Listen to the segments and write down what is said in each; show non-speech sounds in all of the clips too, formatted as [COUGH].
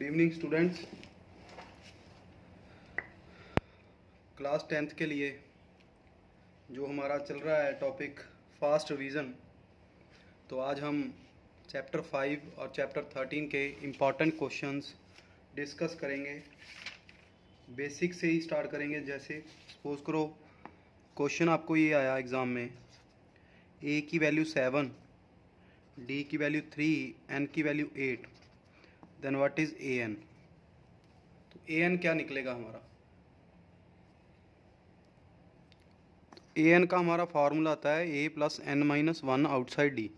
Good evening students class tenth के लिए जो हमारा चल रहा है टॉपिक फास्ट रिवीजन तो आज हम चैप्टर फाइव और चैप्टर थर्टीन के इम्पॉर्टेंट क्वेश्चंस डिस्कस करेंगे बेसिक से ही स्टार्ट करेंगे जैसे सपोज करो क्वेश्चन आपको ये आया एग्ज़ाम में ए की वैल्यू सेवन डी की वैल्यू थ्री एन की value eight then what is a n तो ए एन क्या निकलेगा हमारा ए तो एन का हमारा फार्मूला आता है a plus n minus one outside d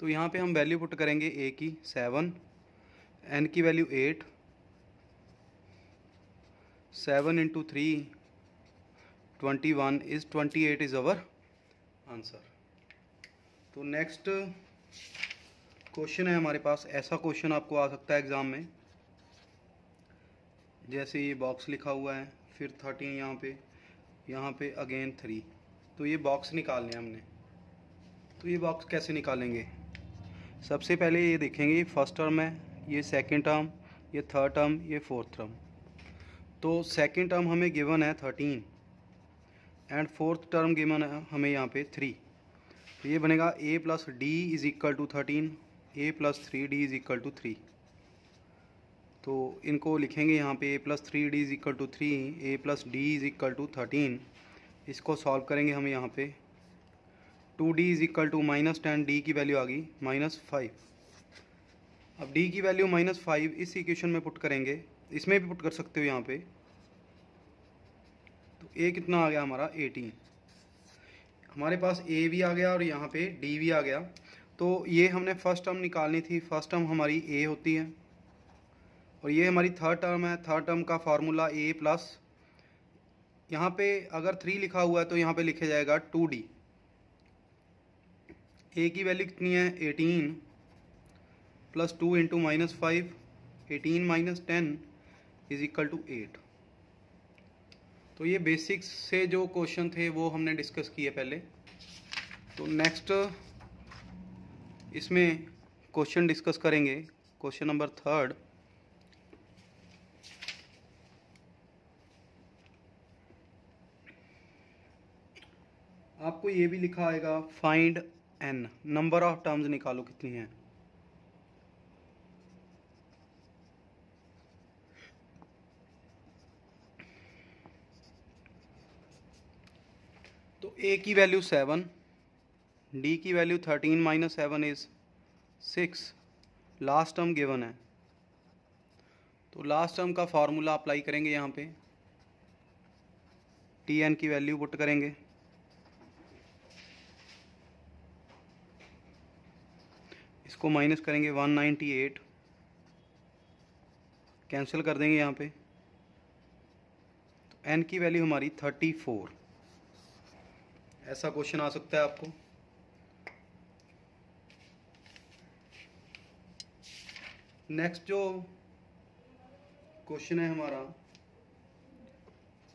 तो यहाँ पे हम वैल्यू पुट करेंगे ए की सेवन एन की value eight seven into three twenty one is twenty eight is our answer तो नेक्स्ट क्वेश्चन है हमारे पास ऐसा क्वेश्चन आपको आ सकता है एग्ज़ाम में जैसे ये बॉक्स लिखा हुआ है फिर थर्टीन यहाँ पे यहाँ पे अगेन थ्री तो ये बॉक्स निकालने हमने तो ये बॉक्स कैसे निकालेंगे सबसे पहले ये देखेंगे फर्स्ट टर्म है ये सेकेंड टर्म ये थर्ड टर्म ये फोर्थ टर्म तो सेकेंड टर्म हमें गिवन है thirteen and fourth term given है हमें यहाँ पे थ्री तो ये बनेगा a plus d is equal to thirteen a plus three d is equal to three तो इनको लिखेंगे यहाँ पे a plus three d is equal to three a plus d is equal to thirteen इसको solve करेंगे हम यहाँ पे two d is equal to minus ten d की वैल्यू आ गई माइनस फाइव अब डी की वैल्यू माइनस फाइव इस इक्वेशन में पुट करेंगे इसमें भी पुट कर सकते हो यहाँ पे तो ए कितना आ गया हमारा एटीन हमारे पास ए भी आ गया और यहाँ पे डी भी आ गया तो ये हमने फर्स्ट टर्म निकालनी थी फर्स्ट टर्म हमारी ए होती है और ये हमारी थर्ड टर्म है थर्ड टर्म का फार्मूला ए प्लस यहाँ पे अगर थ्री लिखा हुआ है तो यहाँ पे लिखा जाएगा टू डी ए की वैल्यू कितनी है eighteen plus two into minus five eighteen minus ten is equal to eight तो ये बेसिक्स से जो क्वेश्चन थे वो हमने डिस्कस किए पहले तो नेक्स्ट इसमें क्वेश्चन डिस्कस करेंगे क्वेश्चन नंबर थर्ड आपको ये भी लिखा आएगा find n number of terms निकालो कितनी है तो ए की वैल्यू सेवन डी की value thirteen minus seven is six last term given है तो लास्ट टर्म का फार्मूला अप्लाई करेंगे यहाँ पे टी एन की वैल्यू पुट करेंगे इसको माइनस करेंगे वन एट कैंसिल कर देंगे यहाँ पे तो एन की वैल्यू हमारी थर्टी फोर ऐसा क्वेश्चन आ सकता है आपको नेक्स्ट जो क्वेश्चन है हमारा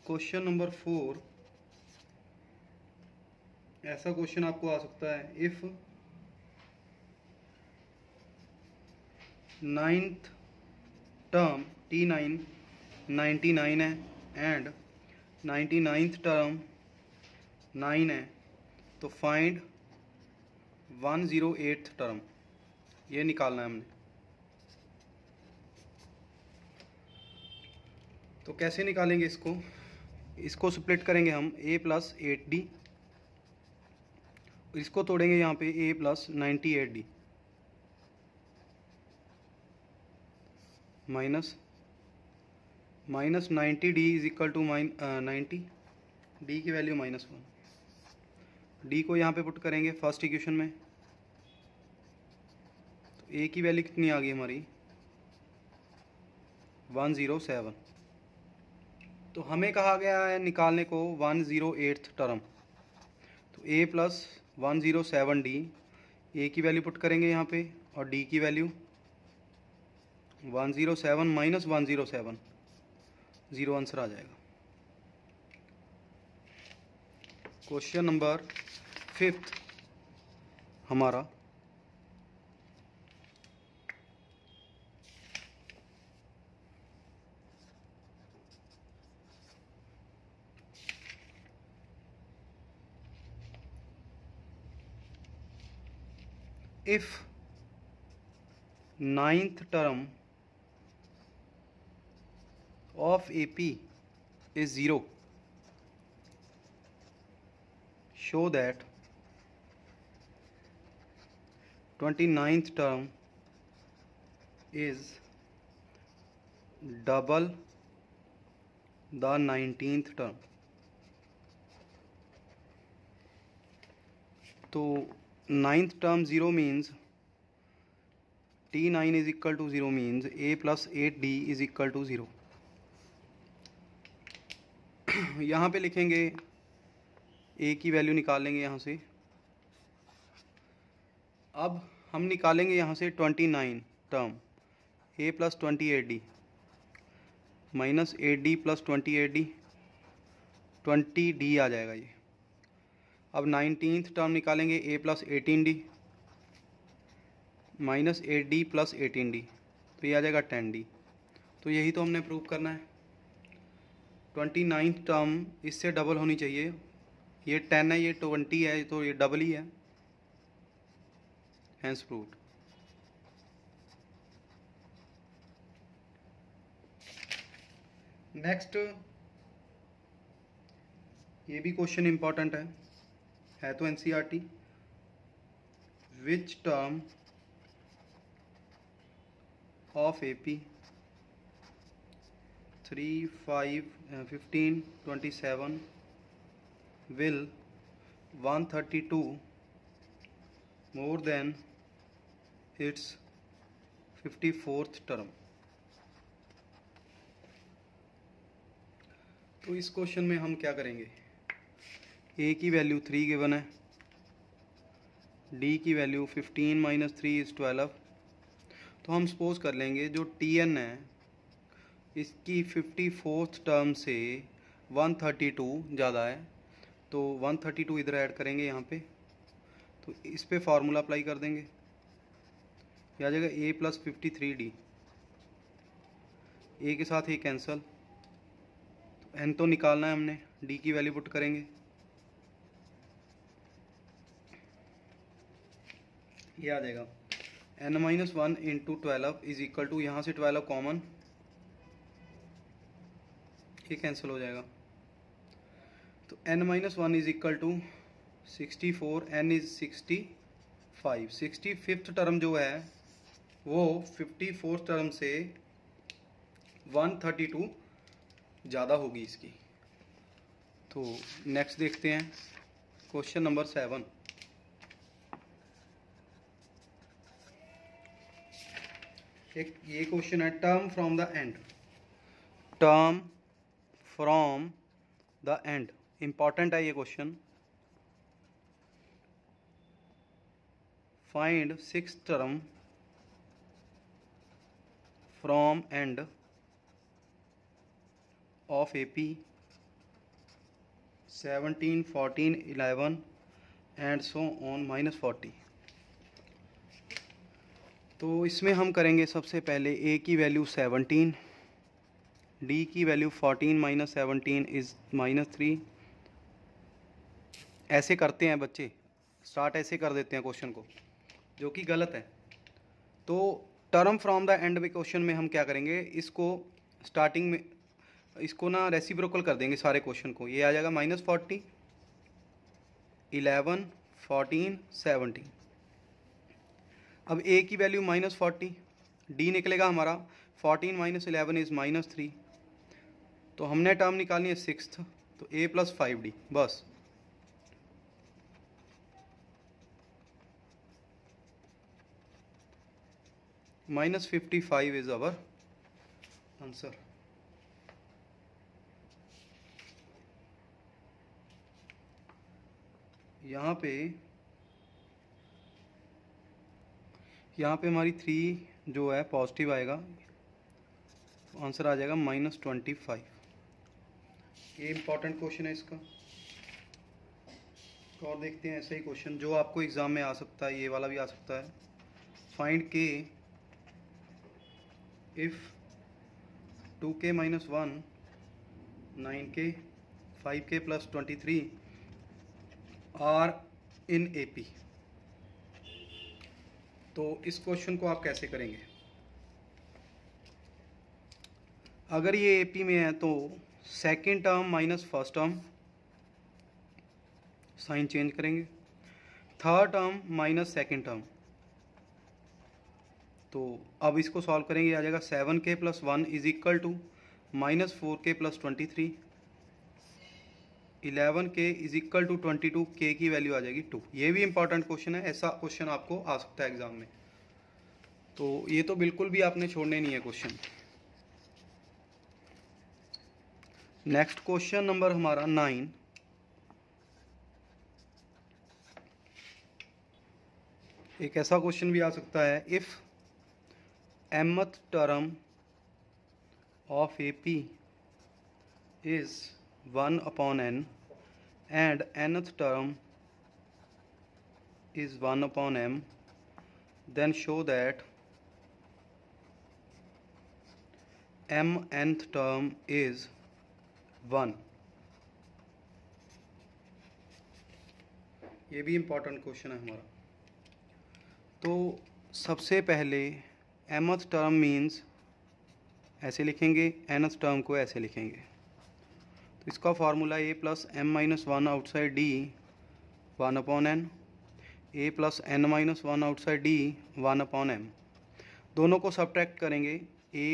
क्वेश्चन नंबर फोर ऐसा क्वेश्चन आपको आ सकता है if ninth term t nine ninety nine है and ninety ninth term nine है तो find one zero eighth term ये निकालना है हमने तो कैसे निकालेंगे इसको इसको स्प्लिट करेंगे हम ए प्लस एट डी इसको तोड़ेंगे यहाँ पे a plus ninety eight d minus minus ninety d is equal to minus ninety d की वैल्यू माइनस वन डी को यहाँ पे पुट करेंगे फर्स्ट इक्वेशन में तो ए की वैल्यू कितनी आ गई हमारी वन ज़ीरो सेवन तो हमें कहा गया है निकालने को वन ज़ीरो एट्थ टर्म तो a plus one zero seven d a की वैल्यू पुट करेंगे यहाँ पे और डी की value one zero seven minus one zero seven zero answer आ जाएगा क्वेश्चन नंबर फिफ्थ हमारा if ninth term of AP is 0, show that 29th term is double the 19th term. So ninth term zero means t nine is equal to zero means a plus eight d is equal to zero यहाँ पे लिखेंगे ए की value निकालेंगे यहाँ से अब हम निकालेंगे यहाँ से twenty nine term a plus twenty eight d minus eight d plus twenty eight d twenty d आ जाएगा ये अब नाइनटीन टर्म निकालेंगे a plus eighteen d minus eight d plus eighteen d तो ये आ जाएगा टेन डी तो यही तो हमने प्रूव करना है ट्वेंटी नाइन्थ टर्म इससे डबल होनी चाहिए ये टेन है ये ट्वेंटी है तो ये डबल ही है हैंस प्रूफ नेक्स्ट ये भी क्वेश्चन इंपॉर्टेंट है है तो NCERT which term of AP three five fifteen twenty seven will one thirty two more than it's fifty fourth term तो इस क्वेश्चन में हम क्या करेंगे ए की वैल्यू थ्री गिवन है डी की value fifteen minus three is twelve तो हम सपोज कर लेंगे जो टी एन है इसकी फिफ्टी फोर्थ टर्म से वन थर्टी टू ज़्यादा है तो वन थर्टी टू इधर ऐड करेंगे यहाँ पे तो इस पर फार्मूला अप्लाई कर देंगे यह आ जाएगा a plus fifty three d a के साथ ये कैंसिल एन तो निकालना है हमने डी की वैल्यू पुट करेंगे ये आ जाएगा n minus one into twelve is equal to यहाँ से ट्वेल्व कॉमन ये कैंसिल हो जाएगा तो n minus one is equal to sixty four n is sixty five sixty fifth term जो है वो फिफ्टी फोर्थ टर्म से वन थर्टी टू ज़्यादा होगी इसकी तो नेक्स्ट देखते हैं क्वेश्चन नंबर सेवन एक ये क्वेश्चन है term from the end term from the end important है ये question find six term from end of A P seventeen fourteen eleven and so on minus forty तो इसमें हम करेंगे सबसे पहले ए की वैल्यू सेवनटीन डी की value fourteen minus seventeen is minus three ऐसे करते हैं बच्चे स्टार्ट ऐसे कर देते हैं क्वेश्चन को जो कि गलत है तो टर्म फ्रॉम द एंड में क्वेश्चन में हम क्या करेंगे इसको स्टार्टिंग में इसको ना रेसिप्रोकल कर देंगे सारे क्वेश्चन को ये आ जाएगा minus forty eleven fourteen seventeen अब ए की वैल्यू माइनस फोर्टी डी निकलेगा हमारा fourteen minus eleven is minus three तो हमने टर्म निकालनी है सिक्स तो ए प्लस फाइव डी बस minus fifty five is our answer यहाँ पे यहाँ पे हमारी थ्री जो है पॉजिटिव आएगा आंसर आ जाएगा माइनस ट्वेंटी फाइव ये इम्पॉर्टेंट क्वेश्चन है इसका तो और देखते हैं ऐसे ही क्वेश्चन जो आपको एग्ज़ाम में आ सकता है ये वाला भी आ सकता है find k if two k minus one nine k five k plus twenty three are in A P तो इस क्वेश्चन को आप कैसे करेंगे अगर ये एपी में है तो second term minus first term sign change करेंगे third term minus second term तो अब इसको सॉल्व करेंगे आ जाएगा seven k plus one is equal to minus four k plus twenty three eleven k is equal to twenty two k की value आ जाएगी टू ये भी इंपॉर्टेंट क्वेश्चन है ऐसा क्वेश्चन आपको आ सकता है एग्जाम में तो ये तो बिल्कुल भी आपने छोड़ने नहीं है क्वेश्चन नेक्स्ट क्वेश्चन नंबर हमारा नाइन एक ऐसा क्वेश्चन भी आ सकता है if mth term of AP is one upon n and nth term is one upon m then show that m nth term is one ये भी इम्पोर्टेंट क्वेश्चन है हमारा तो सबसे पहले एमथ टर्म मीन्स ऐसे लिखेंगे एनथ टर्म को ऐसे लिखेंगे तो इसका formula a plus m minus one outside d one upon n a plus n minus one outside d one upon m दोनों को सब्ट्रैक्ट करेंगे a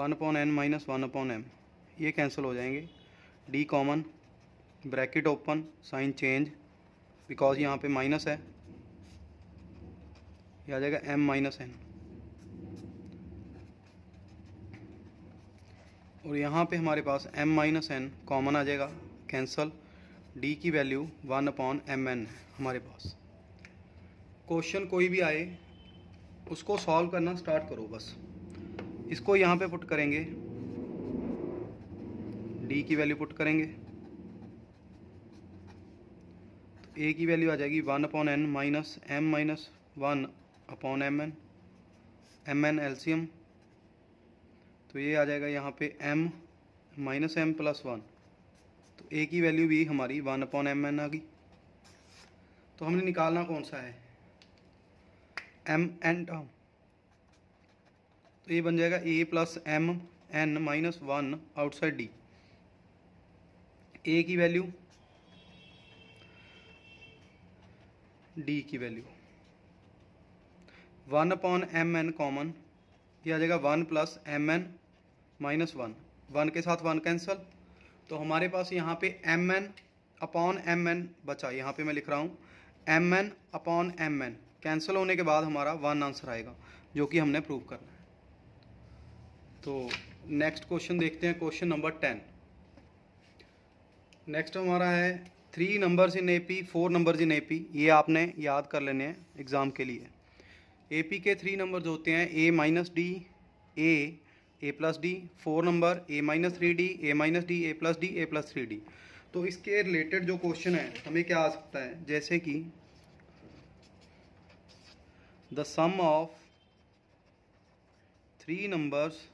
one upon n minus one upon m ये cancel हो जाएंगे d common bracket open sign change because यहाँ पे minus है यह आ जाएगा एम माइनस एन और यहाँ पे हमारे पास m माइनस एन कॉमन आ जाएगा कैंसल d की value one upon m n है हमारे पास क्वेश्चन कोई भी आए उसको सॉल्व करना स्टार्ट करो बस इसको यहाँ पे पुट करेंगे d की वैल्यू पुट करेंगे तो a की वैल्यू आ जाएगी one upon n minus m minus one upon m n m n LCM तो ये आ जाएगा यहाँ पे m minus m plus one तो a की वैल्यू भी हमारी वन अपॉन एम एन आ गई तो हमने निकालना कौन सा है m एन टर्म तो ये बन जाएगा a plus m n minus one outside d a की वैल्यू डी की value one upon m n common ये आ जाएगा one plus m n minus one one के साथ वन कैंसिल तो हमारे पास यहाँ पे m n upon m n बचा यहाँ पे मैं लिख रहा हूँ m n upon m n cancel होने के बाद हमारा वन आंसर आएगा जो कि हमने प्रूव करना है तो नेक्स्ट क्वेश्चन देखते हैं क्वेश्चन नंबर टेन नेक्स्ट हमारा है three number in A P four number in A P ये आपने याद कर लेने हैं एग्ज़ाम के लिए ए पी के थ्री नंबर होते हैं a minus d a a plus d four number a minus three d a minus d a plus d a plus three d तो इसके रिलेटेड जो क्वेश्चन है हमें क्या आ सकता है जैसे कि the sum of three numbers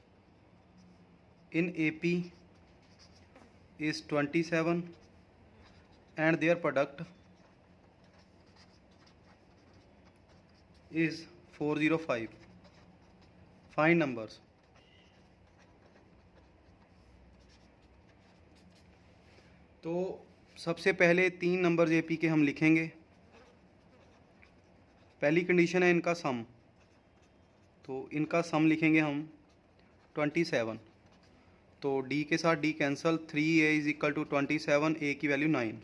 in A P is twenty seven and their product is four zero five five numbers तो सबसे पहले तीन नंबर पी के हम लिखेंगे पहली कंडीशन है इनका सम तो इनका सम लिखेंगे हम ट्वेंटी सेवन तो डी के साथ d cancel three a is equal to twenty seven a की वैल्यू नाइन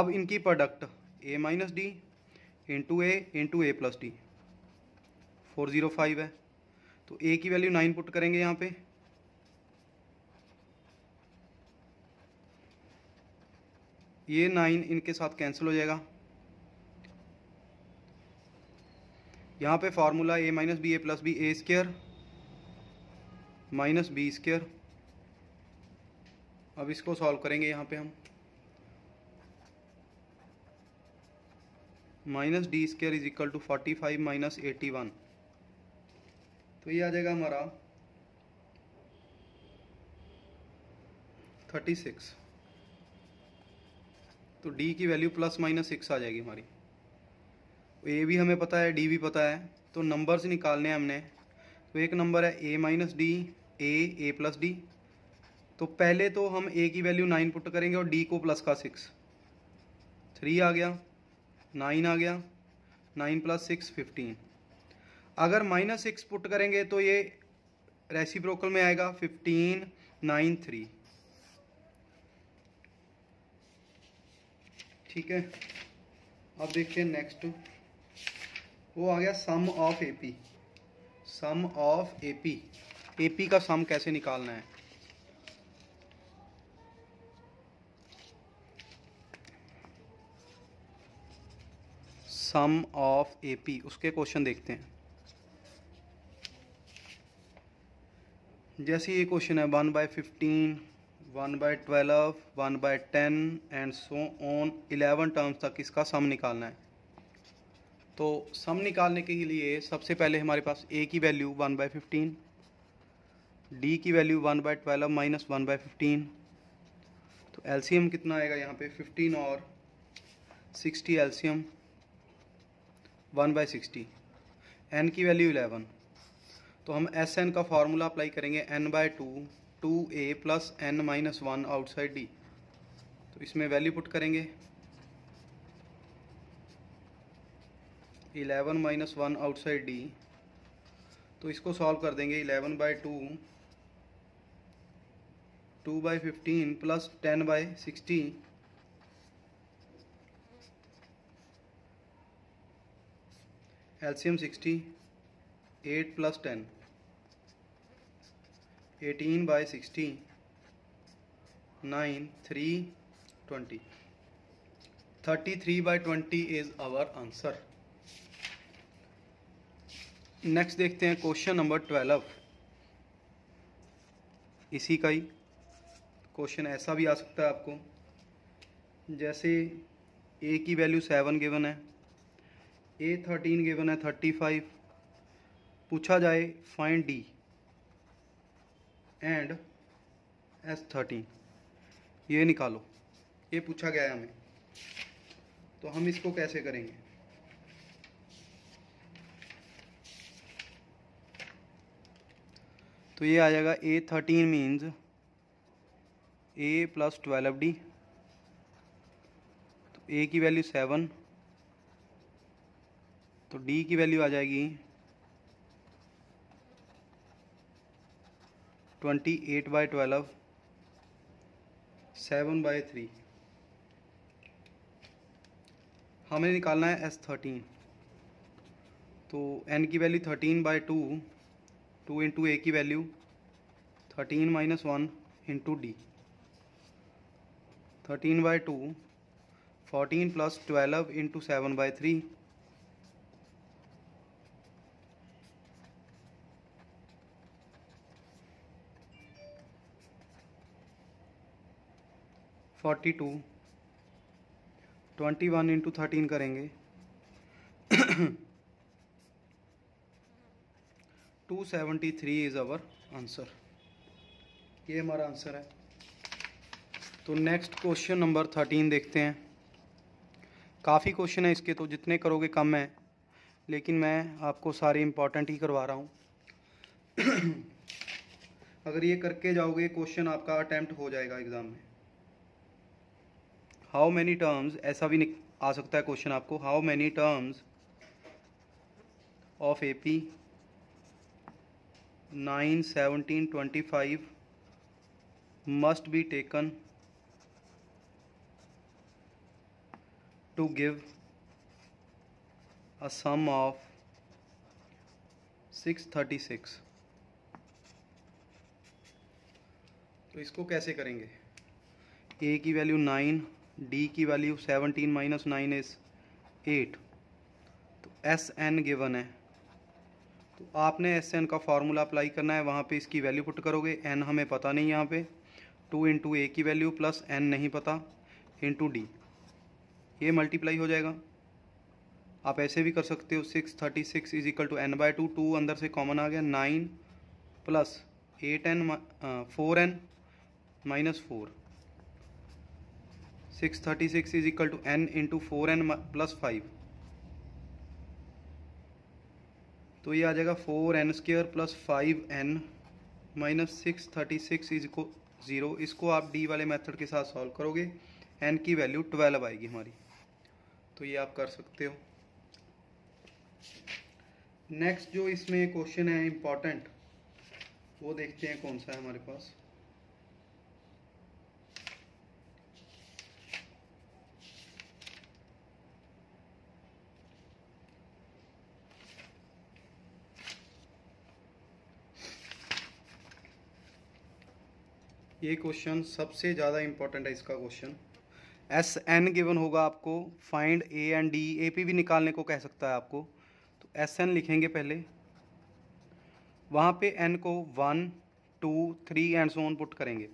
अब इनकी product a minus d into a into a plus d four zero five है तो ए की वैल्यू नाइन पुट करेंगे यहाँ पे ये नाइन इनके साथ कैंसिल हो जाएगा यहाँ पे formula a minus b a plus b a square minus b square अब इसको सॉल्व करेंगे यहाँ पे हम minus d square is equal to forty five minus eighty one तो ये आ जाएगा हमारा थर्टी सिक्स तो डी की वैल्यू प्लस माइनस सिक्स आ जाएगी हमारी ए तो भी हमें पता है डी भी पता है तो नंबर्स निकालने हैं हमने तो एक नंबर है a minus d a a plus d तो पहले तो हम ए की वैल्यू नाइन पुट करेंगे और डी को प्लस का सिक्स थ्री आ गया नाइन आ गया नाइन प्लस सिक्स फिफ्टीन अगर माइनस सिक्स पुट करेंगे तो ये रेसिप्रोकल में आएगा फिफ्टीन नाइन थ्री ठीक है अब देखते हैं नेक्स्ट वो आ गया sum of AP sum of AP AP का सम कैसे निकालना है सम ऑफ एपी उसके क्वेश्चन देखते हैं जैसे ये क्वेश्चन है one by fifteen one by twelve one by ten and so on eleven terms तक इसका सम निकालना है तो सम निकालने के लिए सबसे पहले हमारे पास ए की value one by fifteen d की value one by twelve minus one by fifteen तो एलसीएम कितना आएगा यहाँ पे फिफ्टीन और sixty LCM one by sixty n की वैल्यू इलेवन तो हम एस एन का फार्मूला अप्लाई करेंगे n by two two a plus n minus one outside d तो इसमें वैल्यू पुट करेंगे eleven minus one outside d तो इसको सॉल्व कर देंगे eleven by two two by fifteen plus ten by sixty LCM sixty eight plus ten eighteen by sixteen nine three twenty thirty three by twenty is our answer next देखते हैं question number twelve इसी का ही question ऐसा भी आ सकता है आपको जैसे ए की वैल्यू सेवन गिवन है ए थर्टीन गिवन है थर्टी फाइव पूछा जाए find d and S thirteen ये निकालो ये पूछा गया है हमें तो हम इसको कैसे करेंगे तो ये आ जाएगा a thirteen means a plus twelve d तो ए की वैल्यू सेवन तो डी की वैल्यू आ जाएगी twenty eight by twelve seven by three हमें निकालना है एस थर्टीन तो एन की value thirteen by two two into a की value thirteen minus one into d thirteen by two fourteen plus twelve into seven by three forty two twenty one into thirteen करेंगे two seventy three is our answer ये हमारा answer है तो next question number thirteen देखते हैं काफ़ी question है इसके तो जितने करोगे कम है लेकिन मैं आपको सारे इम्पॉर्टेंट ही करवा रहा हूँ [CLEARS THROAT] अगर ये करके जाओगे क्वेश्चन आपका अटैम्प्ट हो जाएगा एग्ज़ाम में हाउ मैनी टर्म्स ऐसा भी आ सकता है क्वेश्चन आपको how many terms of A P nine seventeen twenty five must be taken to give a sum of six thirty six तो इसको कैसे करेंगे ए की वैल्यू नाइन डी की value seventeen minus nine is eight तो S N given है तो आपने एस एन का फार्मूला अप्लाई करना है वहाँ पे इसकी वैल्यू पुट करोगे एन हमें पता नहीं यहाँ पे टू इंटू ए की वैल्यू प्लस एन नहीं पता इंटू डी ये मल्टीप्लाई हो जाएगा आप ऐसे भी कर सकते हो six thirty six is equal to n by two two अंदर से कॉमन आ गया nine plus eight n four n minus four six thirty six is equal to n into four n plus five तो ये आ जाएगा four n square plus five n minus six thirty six is को zero इसको आप D वाले method के साथ सॉल्व करोगे एन की वैल्यू ट्वेल्व आएगी हमारी तो ये आप कर सकते हो नेक्स्ट जो इसमें क्वेश्चन है इम्पॉर्टेंट वो देखते हैं कौन सा है हमारे पास ये क्वेश्चन सबसे ज़्यादा इम्पोर्टेंट है इसका क्वेश्चन एस एन गिवन होगा आपको find a and d A P भी निकालने को कह सकता है आपको तो एस एन लिखेंगे पहले वहाँ पे एन को one two three and so on put करेंगे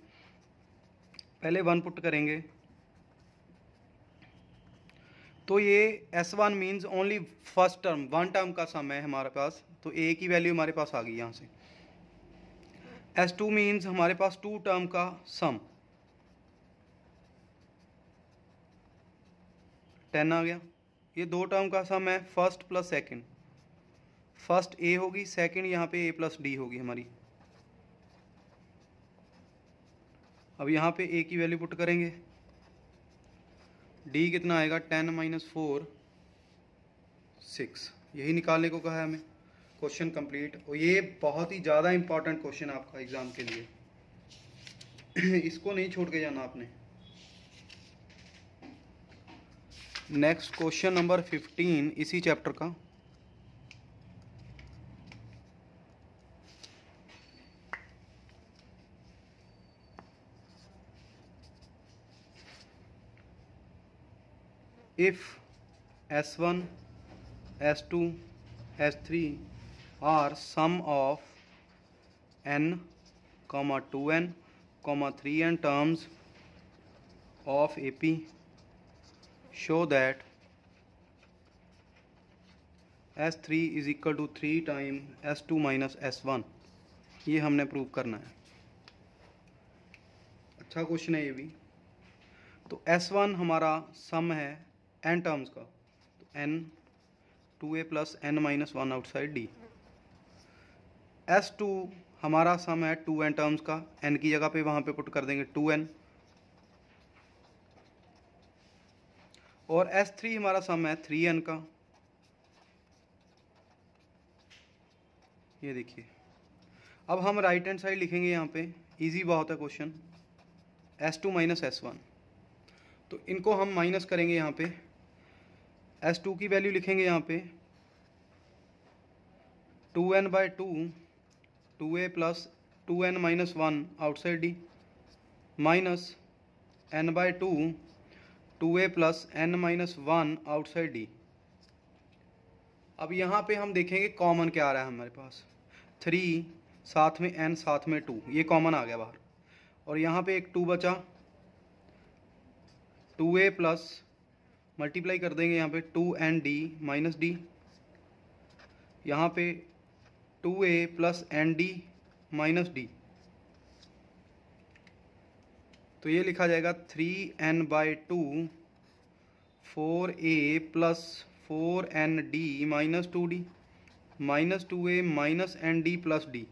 पहले वन पुट करेंगे तो ये S one means only first term one term का सम है हमारे पास तो ए की वैल्यू हमारे पास आ गई यहाँ से एस टू मीन्स हमारे पास टू टर्म का सम टेन आ गया ये दो टर्म का सम है first plus second first a होगी सेकेंड यहाँ पे ए प्लस डी होगी हमारी अब यहाँ पे ए की वैल्यू पुट करेंगे डी कितना आएगा टेन माइनस फोर सिक्स यही निकालने को कहा है हमें क्वेश्चन कंप्लीट और ये बहुत ही ज़्यादा इंपॉर्टेंट क्वेश्चन आपका एग्ज़ाम के लिए [CLEARS THROAT] इसको नहीं छोड़ के जाना आपने नेक्स्ट क्वेश्चन नंबर फिफ्टीन इसी चैप्टर का if S one S two S three are sum of n comma two n comma three n terms of A P show that S three is equal to three time S two minus S one ये हमने prove करना है अच्छा question है ये भी तो S one हमारा सम है एन टर्म्स का n two a plus n minus one outside d S two हमारा सम है टू एन टर्म्स का एन की जगह पे वहां पे पुट कर देंगे टू एन और एस थ्री हमारा सम है थ्री एन का ये देखिए अब हम राइट हैंड साइड लिखेंगे यहाँ पे इजी बहुत है question S two minus S one तो इनको हम माइनस करेंगे यहाँ पे एस टू की वैल्यू लिखेंगे यहाँ पे two n by two two a plus two n minus one outside d minus n by two two a plus n minus one outside d अब यहाँ पे हम देखेंगे कॉमन क्या आ रहा है हमारे पास थ्री साथ में एन साथ में टू ये कॉमन आ गया बाहर और यहाँ पे एक टू बचा टू ए प्लस मल्टीप्लाई कर देंगे यहाँ पे two n d minus d यहाँ पे two a plus n d minus d तो ये लिखा जाएगा three n by two four a plus four n d minus two d minus two a minus n d plus d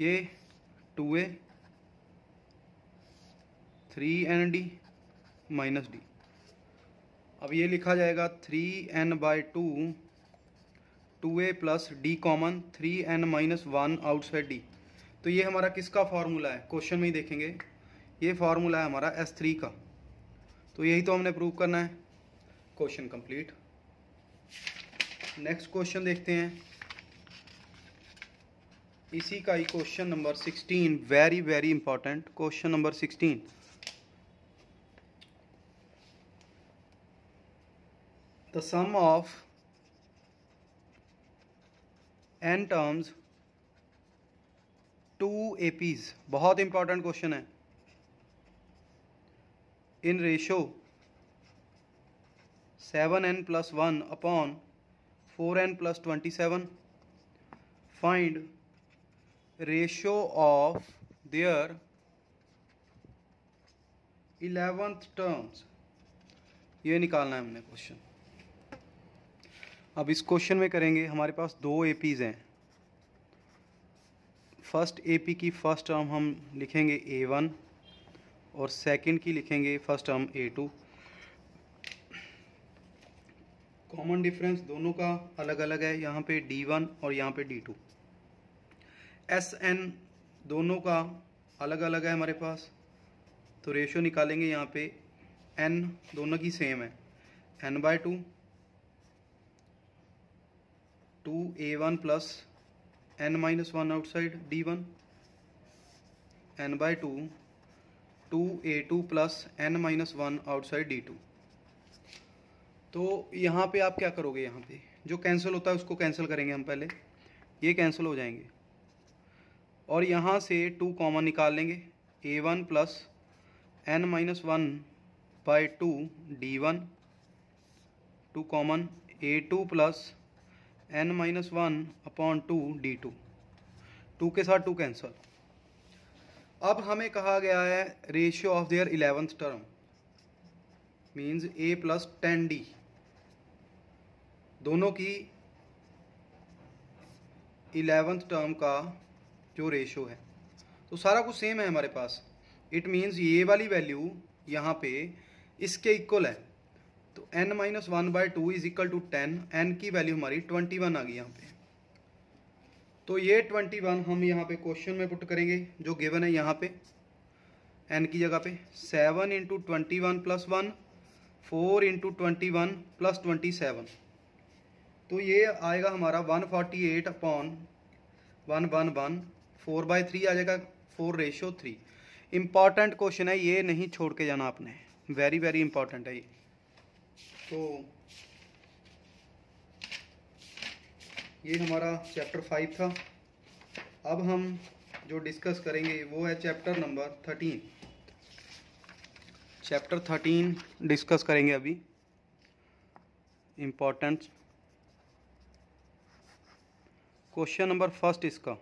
ये two a three n d minus d अब ये लिखा जाएगा three n by two two a plus d common three n minus one outside d तो ये हमारा किसका formula है क्वेश्चन में ही देखेंगे ये फार्मूला है हमारा एस थ्री का तो यही तो हमने प्रूव करना है क्वेश्चन कंप्लीट नेक्स्ट क्वेश्चन देखते हैं इसी का ही question number sixteen very very important question number sixteen the sum of n terms two A Ps बहुत इंपॉर्टेंट क्वेश्चन है in ratio seven n plus one upon four n plus twenty seven find ratio of their eleventh terms ये निकालना है हमने question अब इस question में करेंगे हमारे पास दो ए पीज़ हैं फर्स्ट ए पी की फ़र्स्ट टर्म हम लिखेंगे ए वन और सेकंड की लिखेंगे first term a two common difference दोनों का अलग अलग है यहाँ पे डी वन और यहाँ पे डी टू एस एन दोनों का अलग अलग है हमारे पास तो रेशियो निकालेंगे यहाँ पे एन दोनों की सेम है n by two two a one plus n minus one outside d one n by two two a two plus n minus one outside d two तो यहाँ पे आप क्या करोगे यहाँ पे जो कैंसिल होता है उसको कैंसिल करेंगे हम पहले ये कैंसिल हो जाएंगे और यहाँ से टू कॉमन निकाल लेंगे a one plus n minus one by two d one two common a two plus n minus one upon two d two two के साथ टू कैंसल अब हमें कहा गया है ratio of their eleventh term means a plus ten d दोनों की eleventh term का जो रेशियो है तो सारा कुछ सेम है हमारे पास इट मीन्स ये वाली वैल्यू यहाँ पे इसके इक्वल है तो n minus one by two is equal to ten n की वैल्यू हमारी ट्वेंटी वन आ गई यहाँ पे तो ये ट्वेंटी वन हम यहाँ पे क्वेश्चन में पुट करेंगे जो गिवन है यहाँ पे एन की जगह पे seven into twenty one plus one four into twenty one plus twenty seven तो ये आएगा हमारा one forty eight upon one one one four by three आ जाएगा four ratio three important question है ये नहीं छोड़ के जाना आपने वेरी वेरी इंपॉर्टेंट है ये तो ये हमारा चैप्टर फाइव था अब हम जो डिस्कस करेंगे वो है chapter number thirteen chapter thirteen discuss करेंगे अभी इम्पोर्टेंट क्वेश्चन नंबर फर्स्ट इसका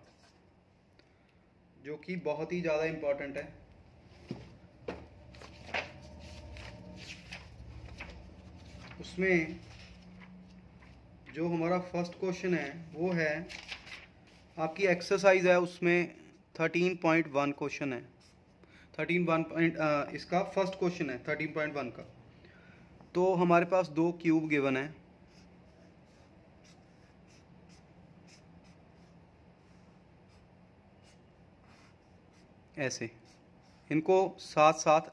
जो कि बहुत ही ज़्यादा इम्पॉर्टेंट है उसमें जो हमारा फर्स्ट क्वेश्चन है वो है आपकी एक्सरसाइज है उसमें थर्टीन पॉइंट वन क्वेश्चन है थर्टीन वन पॉइंट इसका फर्स्ट क्वेश्चन है थर्टीन पॉइंट वन का तो हमारे पास दो क्यूब गिवन है ऐसे इनको साथ साथ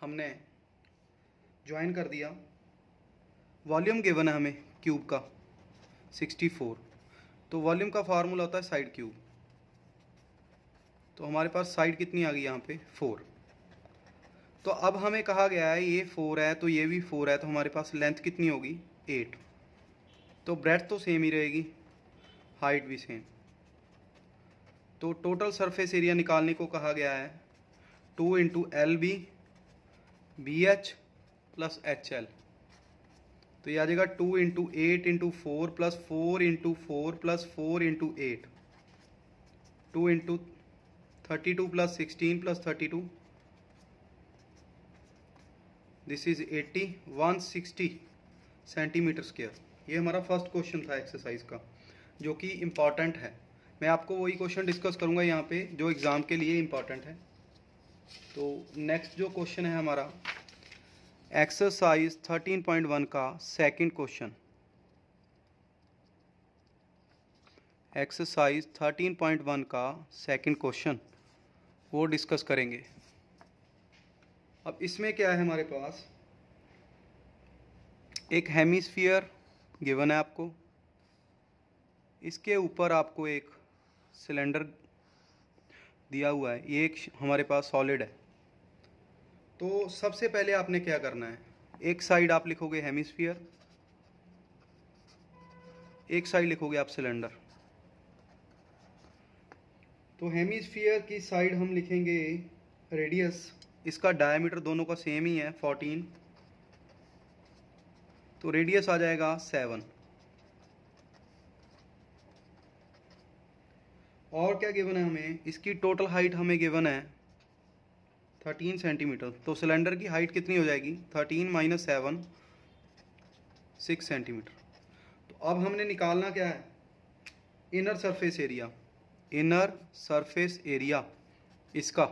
हमने ज्वाइन कर दिया वॉल्यूम गिवन है हमें क्यूब का 64 तो वॉल्यूम का फार्मूला होता है साइड क्यूब तो हमारे पास साइड कितनी आ गई यहाँ पे फोर तो अब हमें कहा गया है ये फोर है तो ये भी फोर है तो हमारे पास लेंथ कितनी होगी एट तो ब्रेथ तो सेम ही रहेगी हाइट भी सेम तो टोटल सरफेस एरिया निकालने को कहा गया है two into l b b h plus h l तो ये आ जाएगा two into eight into four plus four into four plus four into eight two into thirty two plus sixteen plus thirty two this is eighty one sixty centimetre square ये हमारा first question था exercise का जो कि important है मैं आपको वही क्वेश्चन डिस्कस करूंगा यहाँ पे जो एग्ज़ाम के लिए इम्पॉर्टेंट है तो नेक्स्ट जो क्वेश्चन है हमारा एक्सरसाइज 13.1 का सेकंड क्वेश्चन एक्सरसाइज 13.1 का सेकंड क्वेश्चन वो डिस्कस करेंगे अब इसमें क्या है हमारे पास एक हेमिस्फीयर गिवन है आपको इसके ऊपर आपको एक सिलेंडर दिया हुआ है ये एक हमारे पास सॉलिड है तो सबसे पहले आपने क्या करना है एक साइड आप लिखोगे हेमिस्फीयर एक साइड लिखोगे आप सिलेंडर तो हेमिस्फीयर की साइड हम लिखेंगे रेडियस इसका डायमीटर दोनों का सेम ही है फोर्टीन तो रेडियस आ जाएगा सेवन और क्या गिवन है हमें इसकी टोटल हाइट हमें गिवन है थर्टीन सेंटीमीटर तो सिलेंडर की हाइट कितनी हो जाएगी thirteen minus seven six centimetre तो अब हमने निकालना क्या है inner surface area inner surface area इसका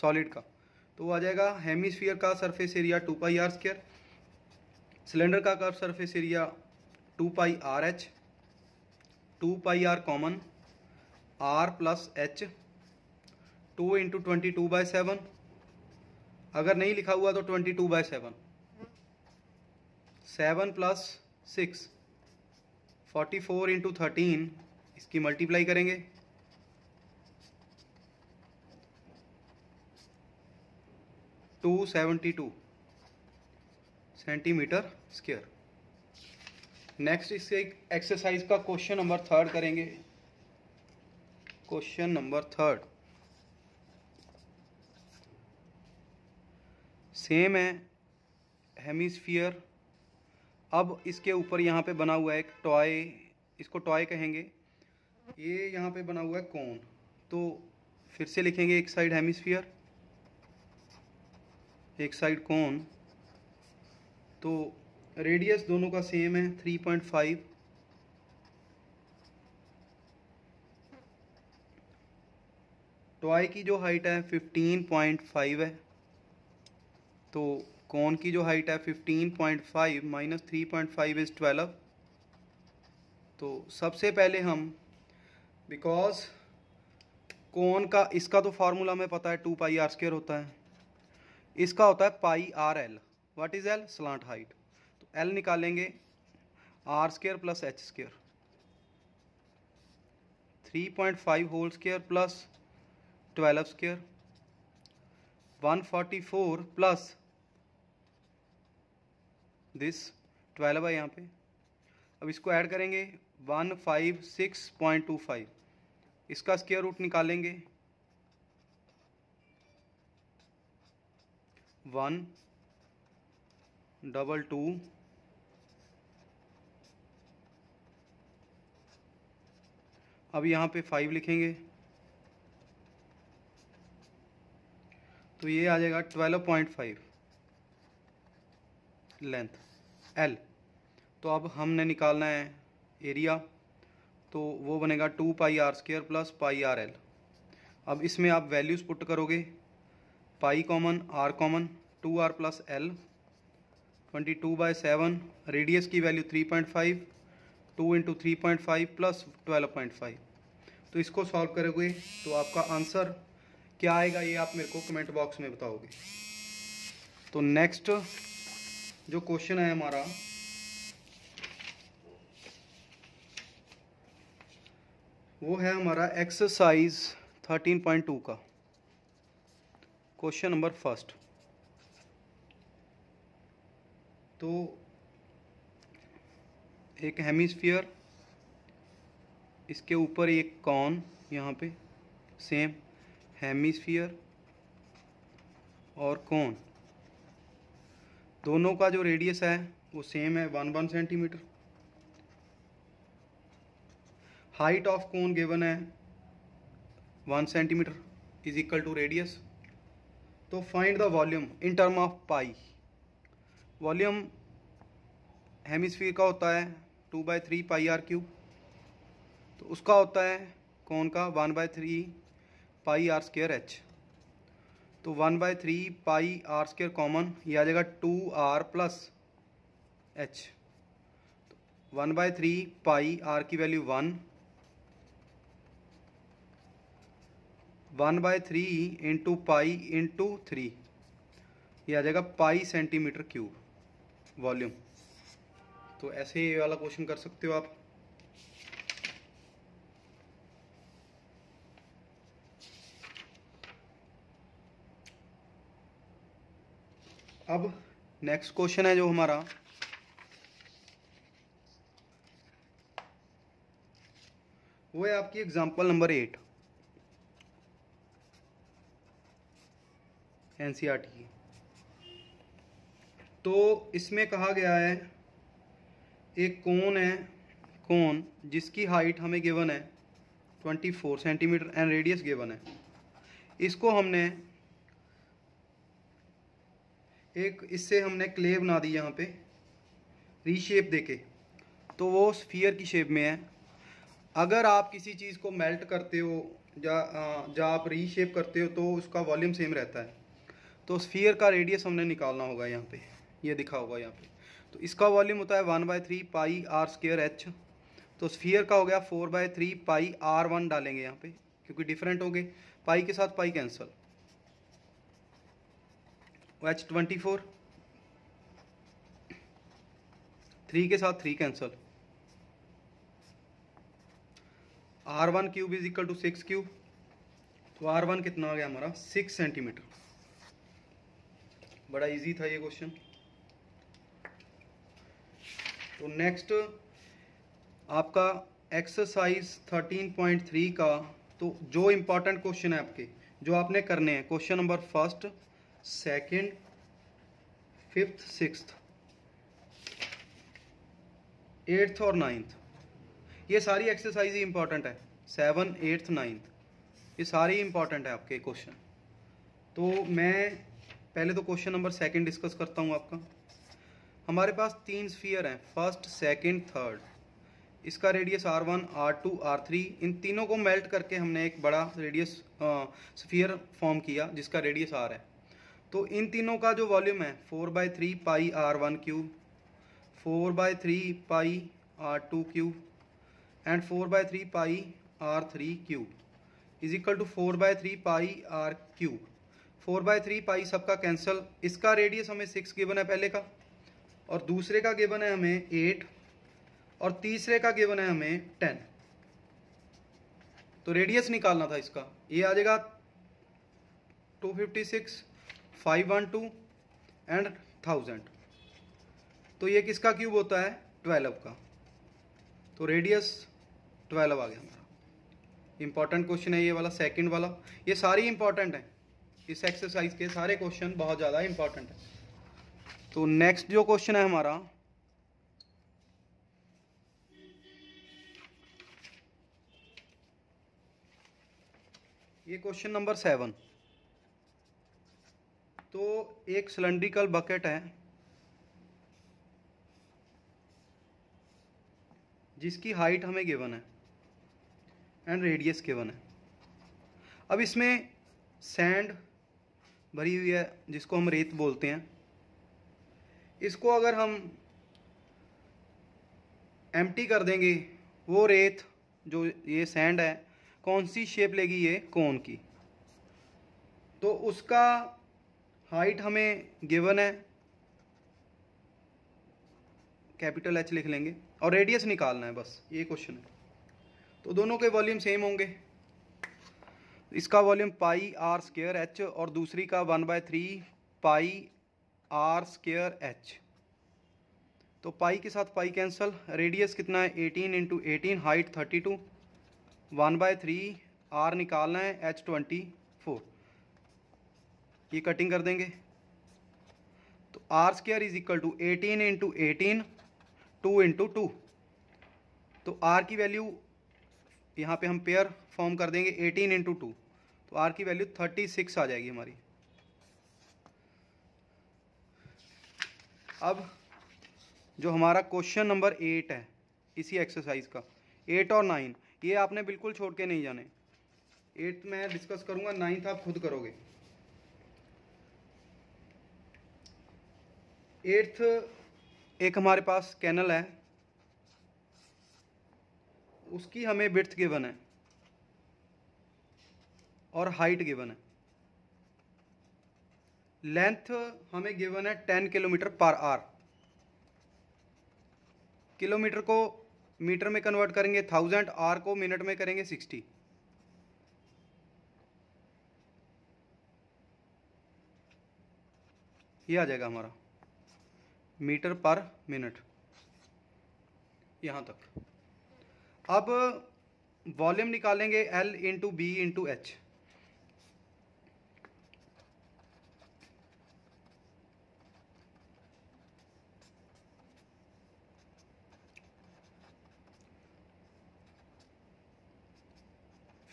सॉलिड का तो वो आ जाएगा हेमीस्फीयर का surface area two pi r square cylinder का curve surface area two pi r h two pi r common r plus h two into twenty two by seven अगर नहीं लिखा हुआ तो twenty two by seven seven plus six forty four into thirteen इसकी multiply करेंगे two seventy two centimetre square next इससे exercise का question number third करेंगे क्वेश्चन नंबर थर्ड सेम है हेमिसफियर अब इसके ऊपर यहाँ पे बना हुआ है एक टॉय इसको टॉय कहेंगे ये यहाँ पे बना हुआ है कौन तो फिर से लिखेंगे एक साइड हेमिसफियर एक साइड कौन तो रेडियस दोनों का सेम है 3.5 टॉय की जो हाइट है 15.5 है तो कौन की जो हाइट है 15.5 point five minus three point five is twelve तो सबसे पहले हम बिकॉज कौन का इसका तो फार्मूला हमें पता है टू पाई आर स्क्र होता है इसका होता है pi r l what is l slant height तो एल निकालेंगे r square plus h square three point five whole square plus twelve square one forty four plus this twelve है यहाँ पे अब इसको ऐड करेंगे one five six point two five इसका square root निकालेंगे वन डबल टू अब यहाँ पे फाइव लिखेंगे तो ये आ जाएगा twelve point five length l तो अब हमने निकालना है एरिया तो वो बनेगा two pi r square plus pi r l अब इसमें आप वैल्यूज़ पुट करोगे pi common r common two r plus l twenty two by seven radius की value three point five two into three point five plus twelve point five तो इसको solve करोगे तो आपका आंसर क्या आएगा ये आप मेरे को कमेंट बॉक्स में बताओगे तो नेक्स्ट जो क्वेश्चन है हमारा वो है हमारा एक्सरसाइज 13.2 का क्वेश्चन नंबर फर्स्ट तो एक हेमिस्फीयर इसके ऊपर एक कॉन यहाँ पे सेम हेमिस्फीयर और कौन दोनों का जो रेडियस है वो सेम है one one centimetre height of cone given है one centimetre is equal to radius तो find the volume in term of pi volume hemisphere का होता है two by three pi r cube तो उसका होता है कौन का one by three pi r square h तो one by three pi r square common ये आ जाएगा टू आर प्लस एच तो one by three pi r की value one one by three into pi into three ये आ जाएगा पाई centimetre cube volume तो ऐसे ही वाला क्वेश्चन कर सकते हो आप अब नेक्स्ट क्वेश्चन है जो हमारा वो है आपकी एग्जांपल नंबर एट एनसीईआरटी की तो इसमें कहा गया है एक कोन है कोन जिसकी हाइट हमें गिवन है 24 सेंटीमीटर एंड रेडियस गिवन है इसको हमने एक इससे हमने क्ले बना दी यहाँ पे रीशेप देके तो वो स्फीयर की शेप में है अगर आप किसी चीज़ को मेल्ट करते हो या या आप रीशेप करते हो तो उसका वॉल्यूम सेम रहता है तो स्फीयर का रेडियस हमने निकालना होगा यहाँ पे ये यह दिखा होगा यहाँ पे तो इसका वॉल्यूम होता है one by three pi r square h तो स्फीयर का हो गया four by three pi r one डालेंगे यहाँ पे क्योंकि डिफरेंट हो गए पाई के साथ pi cancel h twenty four three के साथ three cancel r one cube is equal to six cube तो आर वन कितना आ गया हमारा सिक्स सेंटीमीटर बड़ा इजी था ये क्वेश्चन तो नेक्स्ट आपका एक्सरसाइज थर्टीन पॉइंट थ्री का तो जो इंपॉर्टेंट क्वेश्चन है आपके जो आपने करने हैं question number first second fifth sixth eighth और नाइन्थ ये सारी एक्सरसाइज ही इंपॉर्टेंट है सेवन एट्थ नाइन्थ ये सारी इंपॉर्टेंट है आपके क्वेश्चन तो मैं पहले तो क्वेश्चन नंबर सेकेंड डिस्कस करता हूँ आपका हमारे पास तीन स्फीयर हैं फर्स्ट सेकेंड थर्ड इसका radius r one r two r three इन तीनों को मेल्ट करके हमने एक बड़ा रेडियस स्फीयर फॉर्म किया जिसका रेडियस आर है तो इन तीनों का जो वॉल्यूम है four by three pi r one cube four by three pi r two cube and four by three pi r three cube is equal to four by three pi r cube four by three pi सबका cancel इसका radius हमें six given है पहले का और दूसरे का given है हमें एट और तीसरे का गिवन है हमें टेन तो रेडियस निकालना था इसका ये आ जाएगा two fifty six five one two and thousand तो ये किसका क्यूब होता है ट्वेल्व का तो रेडियस ट्वेल्व आ गया हमारा इंपॉर्टेंट क्वेश्चन है ये वाला सेकंड वाला ये सारी इंपॉर्टेंट है इस एक्सरसाइज के सारे क्वेश्चन बहुत ज़्यादा इंपॉर्टेंट है तो नेक्स्ट जो क्वेश्चन है हमारा ये क्वेश्चन नंबर सेवन तो एक सिलेंड्रिकल बकेट है जिसकी हाइट हमें गिवन है एंड रेडियस गिवन है अब इसमें सैंड भरी हुई है जिसको हम रेत बोलते हैं इसको अगर हम एम कर देंगे वो रेत जो ये सैंड है कौन सी शेप लेगी ये कौन की तो उसका हाइट हमें गिवन है कैपिटल एच लिख लेंगे और रेडियस निकालना है बस ये क्वेश्चन है तो दोनों के वॉल्यूम सेम होंगे इसका volume pi r square h और दूसरी का one by three pi r square h तो पाई के साथ पाई कैंसल रेडियस कितना है 18 into eighteen height 32 one by three r निकालना है एच ट्वेंटी ये कटिंग कर देंगे तो r square is equal to eighteen into eighteen two into two तो आर की वैल्यू यहाँ पे हम पेयर फॉर्म कर देंगे एटीन इंटू टू तो आर की वैल्यू थर्टी सिक्स आ जाएगी हमारी अब जो हमारा क्वेश्चन नंबर एट है इसी एक्सरसाइज का एट और नाइन ये आपने बिल्कुल छोड़ के नहीं जाने एट मैं डिस्कस करूँगा नाइन्थ आप खुद करोगे एट्थ एक हमारे पास कैनल है उसकी हमें ब्रथ गिवन है और हाइट गिवन है लेंथ हमें गिवन है ten kilometre per hour kilometre को मीटर में कन्वर्ट करेंगे थाउजेंड आर को मिनट में करेंगे सिक्सटी ये आ जाएगा हमारा मीटर पर मिनट यहाँ तक अब वॉल्यूम निकालेंगे l into b into h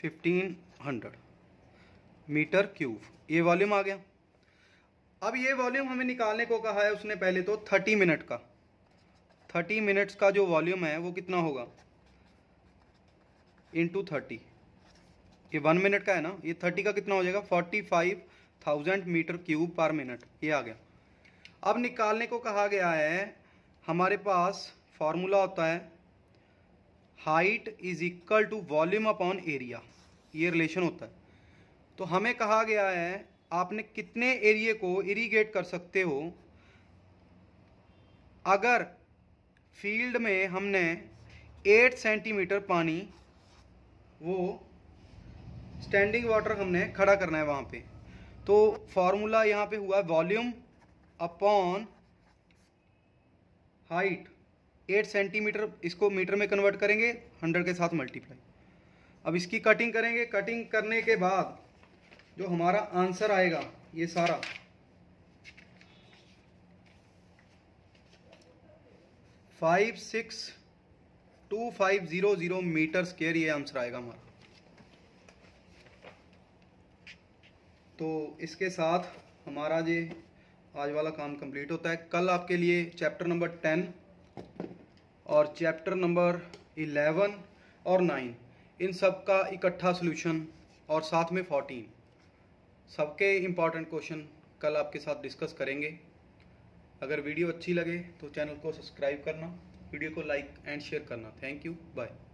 fifteen hundred metre cube ये वॉल्यूम आ गया अब ये वॉल्यूम हमें निकालने को कहा है उसने पहले तो थर्टी मिनट का थर्टी मिनट्स का जो वॉल्यूम है वो कितना होगा टू थर्टी ये वन मिनट का है ना ये थर्टी का कितना हो जाएगा forty five thousand metre cube per minute ये आ गया अब निकालने को कहा गया है हमारे पास फॉर्मूला होता है height is equal to volume upon area ये रिलेशन होता है तो हमें कहा गया है आपने कितने एरिए को इरीगेट कर सकते हो अगर फील्ड में हमने 8 सेंटीमीटर पानी वो स्टैंडिंग वाटर हमने खड़ा करना है वहाँ पे तो फार्मूला यहाँ पे हुआ वॉल्यूम अपॉन हाइट 8 सेंटीमीटर इसको मीटर में कन्वर्ट करेंगे 100 के साथ मल्टीप्लाई अब इसकी कटिंग करेंगे कटिंग करने के बाद जो हमारा आंसर आएगा ये सारा five six two five zero zero metre square ये आंसर आएगा हमारा तो इसके साथ हमारा ये आज वाला काम कंप्लीट होता है कल आपके लिए चैप्टर नंबर टेन और चैप्टर नंबर इलेवन और नाइन इन सब का इकट्ठा सोल्यूशन और साथ में फोर्टीन सबके इम्पॉर्टेंट क्वेश्चन कल आपके साथ डिस्कस करेंगे अगर वीडियो अच्छी लगे तो चैनल को सब्सक्राइब करना वीडियो को लाइक एंड शेयर करना थैंक यू बाय